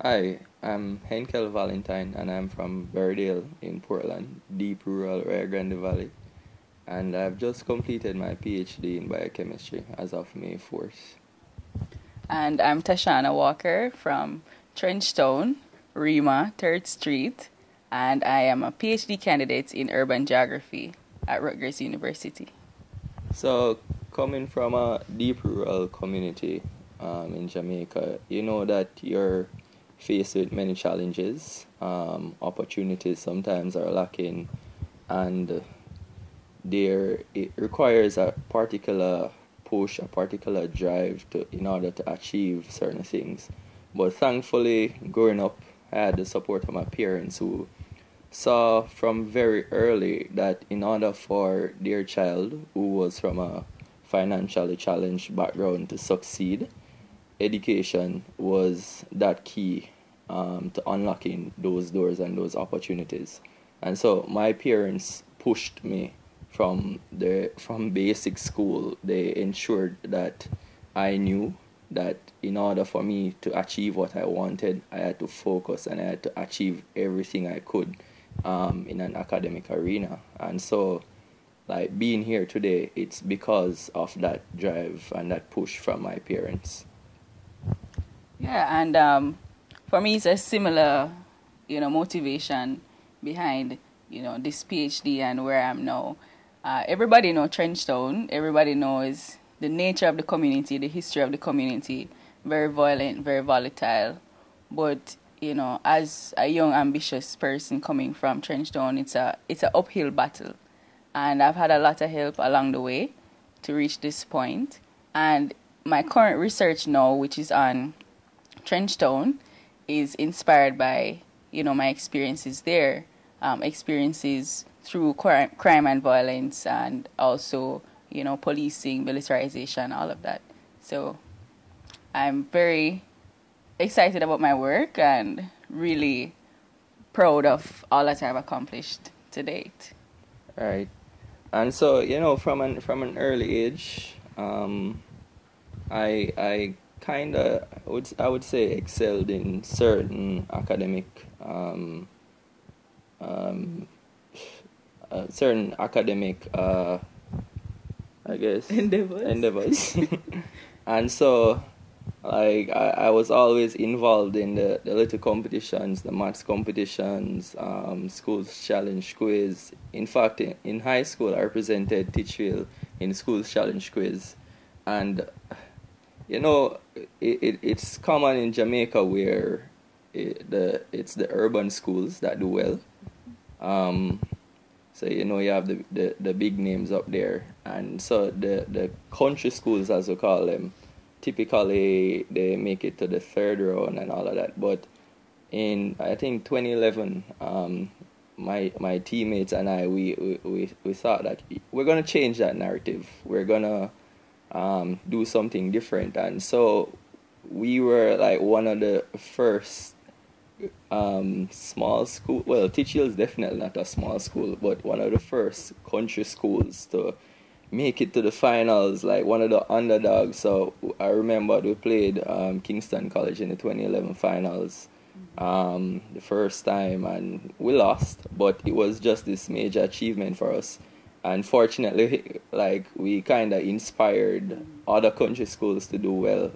Hi, I'm Henkel Valentine and I'm from Berrydale in Portland, deep rural Rio Grande Valley. And I've just completed my PhD in biochemistry as of May 4th. And I'm Tashanna Walker from Trenchtown, Rema, 3rd Street, and I am a PhD candidate in urban geography at Rutgers University. So, coming from a deep rural community um, in Jamaica, you know that you're faced with many challenges. Um, opportunities sometimes are lacking, and there it requires a particular push, a particular drive to in order to achieve certain things. But thankfully, growing up, I had the support of my parents who saw from very early that in order for their child, who was from a financially challenged background, to succeed, education was that key um, to unlocking those doors and those opportunities. And so my parents pushed me from the from basic school. They ensured that I knew that in order for me to achieve what I wanted, I had to focus and I had to achieve everything I could um, in an academic arena. And so, like being here today, it's because of that drive and that push from my parents. Yeah, and um, for me, it's a similar, you know, motivation behind, you know, this PhD and where I am now. Uh, everybody know Trenchtown. Everybody knows the nature of the community, the history of the community. Very violent, very volatile. But you know, as a young, ambitious person coming from Trenchtown, it's a it's an uphill battle, and I've had a lot of help along the way to reach this point. And my current research now, which is on Trenchtown, is inspired by you know my experiences there, um, experiences through crime, crime and violence, and also you know policing, militarization, all of that. So I'm very excited about my work and really proud of all that I've accomplished to date. Right, and so you know from an from an early age, um, I I kind of would I would say excelled in certain academic um, um, uh, certain academic uh, I guess endeavors. endeavors. And so like I, I was always involved in the, the little competitions the maths competitions um, schools challenge quiz. In fact in, in high school I represented Titchfield in schools challenge quiz. And you know, it, it, it's common in Jamaica where it, the it's the urban schools that do well. Um, so you know you have the, the, the big names up there, and so the the country schools as we call them, typically they make it to the third round and all of that. But in I think 2011, um, my my teammates and I we, we, we, we thought that we're gonna change that narrative. We're gonna um, do something different. And so we were like one of the first um, small school. Well, Titchfield is definitely not a small school, but one of the first country schools to make it to the finals, like one of the underdogs. So I remember we played um, Kingston College in the 2011 finals um, the first time, and we lost, but it was just this major achievement for us unfortunately, like we kind of inspired other country schools to do well,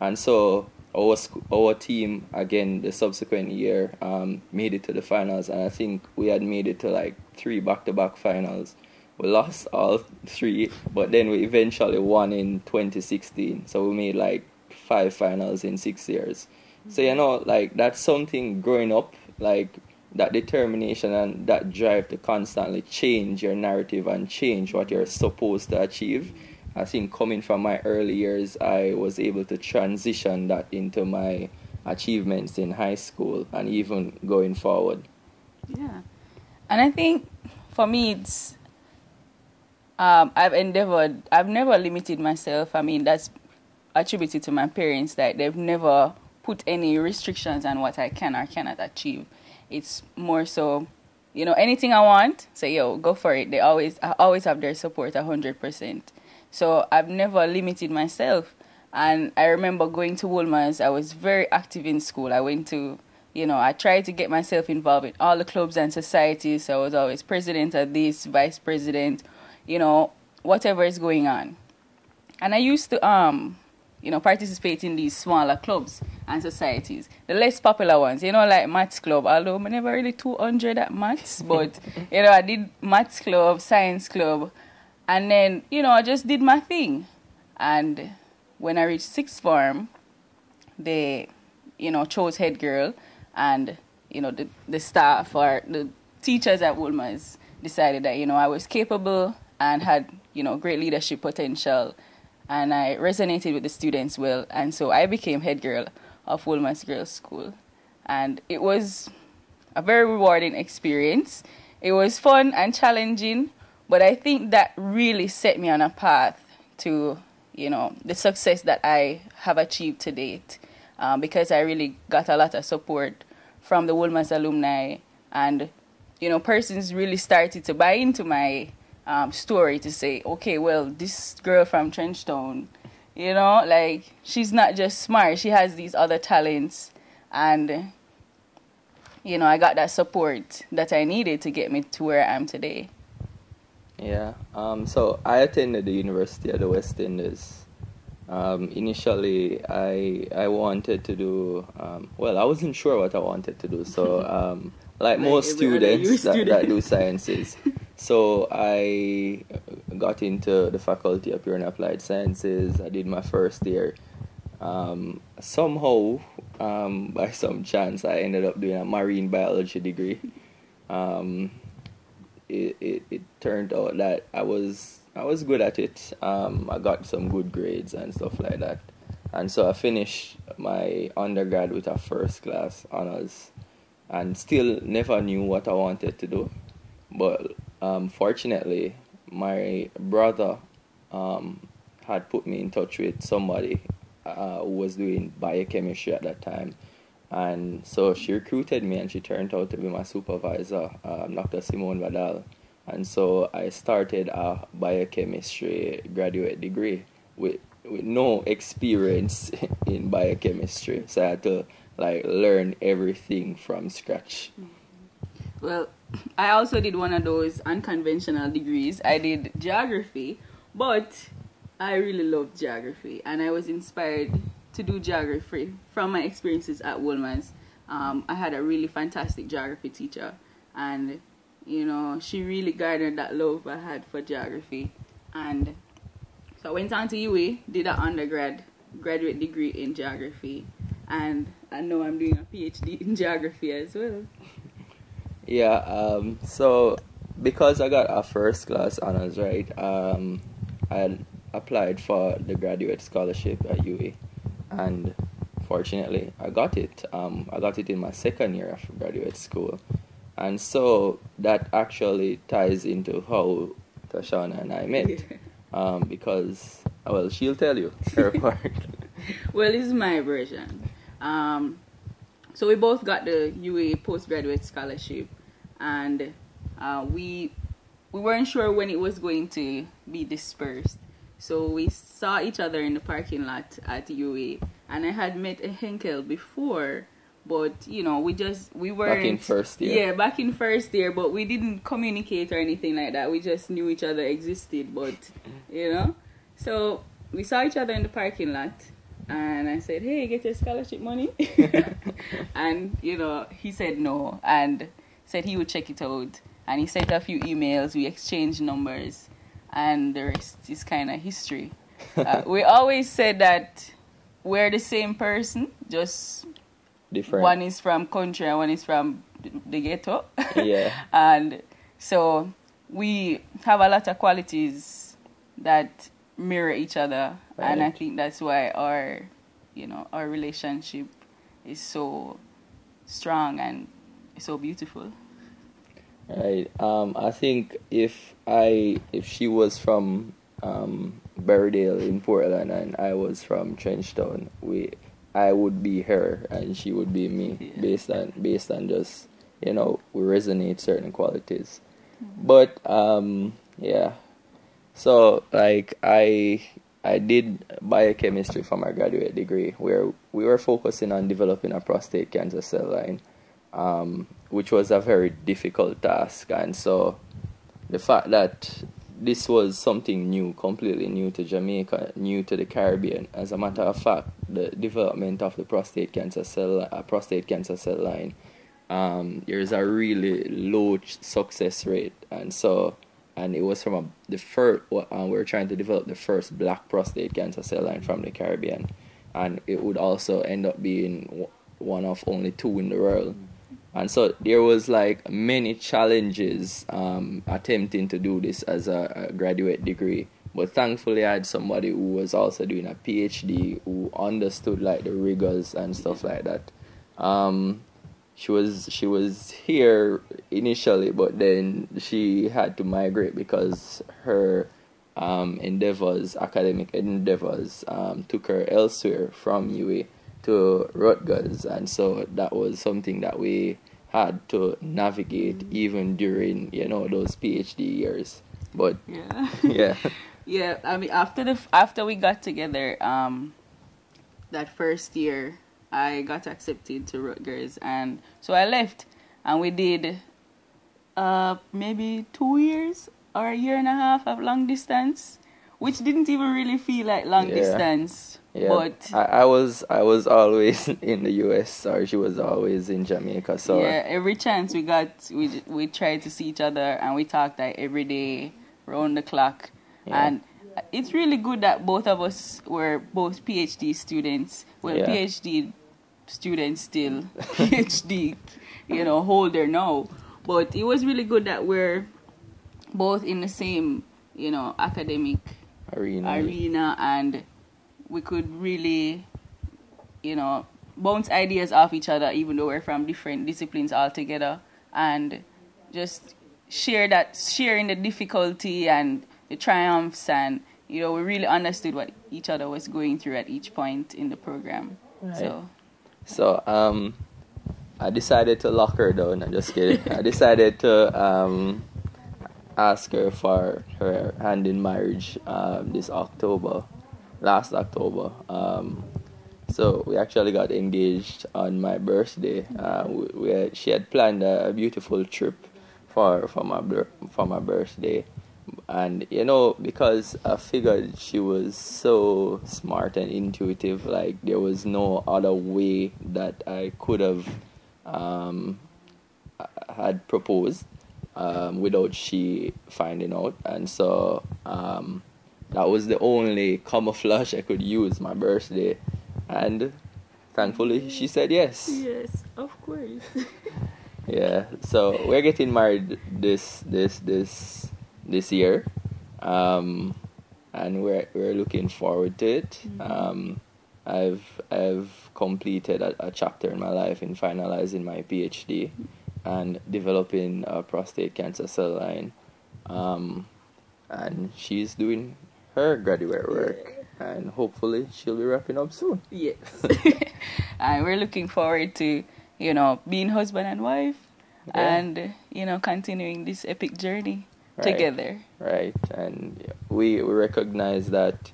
and so our our team again the subsequent year um, made it to the finals, and I think we had made it to like three back-to-back finals. We lost all three, but then we eventually won in 2016. So we made like five finals in six years. So you know, like that's something growing up, like that determination and that drive to constantly change your narrative and change what you're supposed to achieve. I think coming from my early years, I was able to transition that into my achievements in high school and even going forward. Yeah. And I think for me, it's, um, I've endeavored, I've never limited myself. I mean, that's attributed to my parents that they've never put any restrictions on what I can or cannot achieve. It's more so, you know, anything I want, say yo, go for it. They always, I always have their support, hundred percent. So I've never limited myself, And I remember going to Wolmer's. I was very active in school. I went to, you know, I tried to get myself involved in all the clubs and societies. So I was always president of this, vice president, you know, whatever is going on. And I used to um you know, participate in these smaller clubs and societies. The less popular ones, you know, like Maths Club, although I'm never really 200 at Maths, but, you know, I did Maths Club, Science Club, and then, you know, I just did my thing. And when I reached sixth form, they, you know, chose head girl, and, you know, the, the staff or the teachers at Wolmer's decided that, you know, I was capable and had, you know, great leadership potential and I resonated with the students well, and so I became head girl of Wolmer's Girls School, and it was a very rewarding experience. It was fun and challenging, but I think that really set me on a path to, you know, the success that I have achieved to date, um, because I really got a lot of support from the Wolmer's alumni, and you know, persons really started to buy into my um, story to say, okay, well, this girl from Trenchtown, you know, like she's not just smart, she has these other talents. And, you know, I got that support that I needed to get me to where I am today. Yeah. Um, so I attended the University of the West Indies. Um, initially, I I wanted to do um, well. I wasn't sure what I wanted to do. So, um, like, like most students that, that, do sciences, So I got into the Faculty of Pure and Applied Sciences. I did my first year. Um, somehow, um, by some chance, I ended up doing a marine biology degree. Um, it, it, it turned out that I was I was good at it. Um, I got some good grades and stuff like that, and so I finished my undergrad with a first class honors, and still never knew what I wanted to do, but um, fortunately, my brother um, had put me in touch with somebody uh, who was doing biochemistry at that time. And so she recruited me and she turned out to be my supervisor, um, Dr. Simone Badal. And so I started a biochemistry graduate degree with, with no experience in biochemistry. So I had to like learn everything from scratch. Well, I also did one of those unconventional degrees. I did geography, but I really loved geography, and I was inspired to do geography from my experiences at Wolmer's. Um, I had a really fantastic geography teacher, and you know she really garnered that love I had for geography, and so I went on to UWI, did an undergrad graduate degree in geography, and I know I'm doing a PhD in geography as well. Yeah, um, so because I got a first class honors, right, um, I applied for the graduate scholarship at UWI, and fortunately, I got it. Um, I got it in my second year of graduate school, and so that actually ties into how Tashanna and I met, um, because well, she'll tell you her part. well, this is my version. Um, so we both got the UWI postgraduate scholarship and uh, we we weren't sure when it was going to be dispersed. So we saw each other in the parking lot at UWI, and I had met a Henkel before, but you know we just we weren't back in first year. Yeah, back in first year, but we didn't communicate or anything like that. We just knew each other existed, but you know, so we saw each other in the parking lot, and I said, "Hey, get your scholarship money," and you know he said no, and said he would check it out. And he sent a few emails, we exchanged numbers, and the rest is kind of history. Uh, we always said that we're the same person, just different. One is from country and one is from the ghetto. Yeah. and so we have a lot of qualities that mirror each other, right. and I think that's why our, you know, our relationship is so strong and so beautiful. Right. Um, I think if I if she was from um, Berrydale in Portland and I was from Trenchtown, we I would be her and she would be me yeah. based on based on just you know we resonate certain qualities. Mm-hmm. But um, yeah, so like I I did biochemistry for my graduate degree, where we were focusing on developing a prostate cancer cell line, um, which was a very difficult task. And so, the fact that this was something new, completely new to Jamaica, new to the Caribbean. As a matter of fact, the development of the prostate cancer cell, uh, prostate cancer cell line, um, there is a really low success rate, and so, and it was from a, the first. Uh, we were trying to develop the first black prostate cancer cell line from the Caribbean, and it would also end up being one of only two in the world and so there was like many challenges um, attempting to do this as a, a, graduate degree. But thankfully i had somebody who was also doing a phd who understood like the rigors and stuff like that. Um, she was she was here initially but then she had to migrate because her um, endeavors academic endeavors um, took her elsewhere from UA to Rutgers, and so that was something that we had to navigate mm. even during you know those PhD years. But yeah, yeah, yeah. I mean, after the after we got together, um, that first year, I got accepted to Rutgers, and so I left, and we did, uh, maybe two years or a year and a half of long distance which didn't even really feel like long yeah. distance. Yeah. But I, I, was I was always in the US or she was always in Jamaica. So Yeah, every chance we got we we tried to see each other and we talked like every day round the clock. Yeah. And it's really good that both of us were both PhD students. Well yeah. PhD students still PhD, you know, holder now. But it was really good that we're both in the same, you know, academic arena. arena and we could really, you know, bounce ideas off each other even though we're from different disciplines altogether and just share that sharing the difficulty and the triumphs and you know we really understood what each other was going through at each point in the program right. so so um I decided to lock her down. I'm just kidding. I decided to um, ask her for her hand in marriage um, this October, last October. Um, so we actually got engaged on my birthday. Uh, we, we she had planned a, a, beautiful trip for for my for my birthday, and you know because I figured she was so smart and intuitive, like there was no other way that I could have um, had proposed um, without she finding out. And so um, that was the only camouflage I could use my birthday. And thankfully she said yes. Yes, of course. yeah, so we're getting married this this this this year. Um, and we're we're looking forward to it. Mm-hmm. Um, I've I've completed a, a, chapter in my life in finalizing my PhD. And developing a prostate cancer cell line. Um, and she's doing her graduate work. And hopefully she'll be wrapping up soon. Yes. and we're looking forward to, you know, being husband and wife yeah. and, you know, continuing this epic journey right. together. Right. And we, we recognize that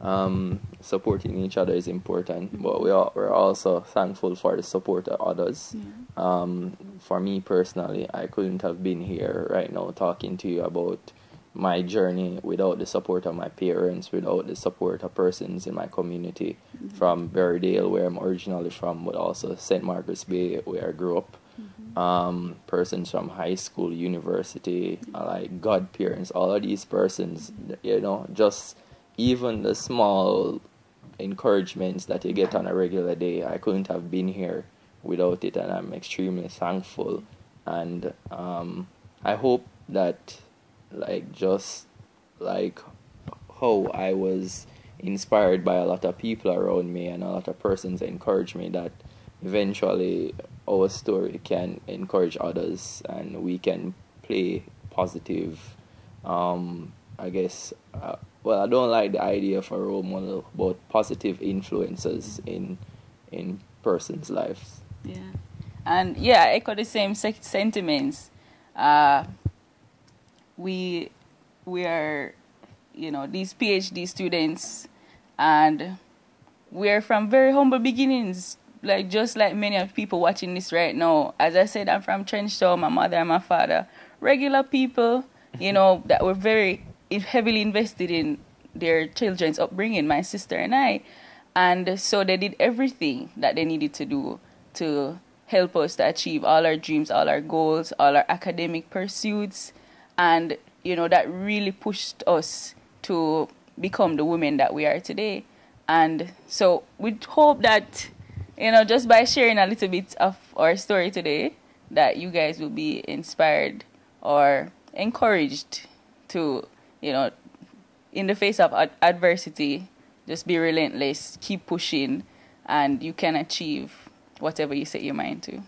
um, supporting each other is important, but we are, we're also thankful for the support of others. Yeah. Um, for me personally, I couldn't have been here right now talking to you about my journey without the support of my parents, without the support of persons in my community mm-hmm. from Berrydale, where I'm originally from, but also St. Margaret's Bay, where I grew up. Mm-hmm. Um, persons from high school, university, like godparents, all of these persons, you know, just even the small encouragements that you get on a regular day, I couldn't have been here without it, and I'm extremely thankful. And um, I hope that, like, just like how I was inspired by a lot of people around me and a lot of persons encourage me, that eventually our story can encourage others and we can play positive, um, I guess. Uh, well, I don't like the idea of a role model, but positive influences in in persons' lives. Yeah, and yeah, I echo the same sentiments. Uh, we we are, you know, these PhD students, and we're from very humble beginnings, like just like many of people watching this right now. As I said, I'm from Trenchtown, my mother and my father, regular people, you know, that were very heavily invested in their children's upbringing, my sister and I. And so they did everything that they needed to do to help us to achieve all our dreams, all our goals, all our academic pursuits. And, you know, that really pushed us to become the women that we are today. And so we hope that, you know, just by sharing a little bit of our story today, that you guys will be inspired or encouraged to, you know, in the face of ad- adversity, just be relentless, keep pushing, and you can achieve whatever you set your mind to.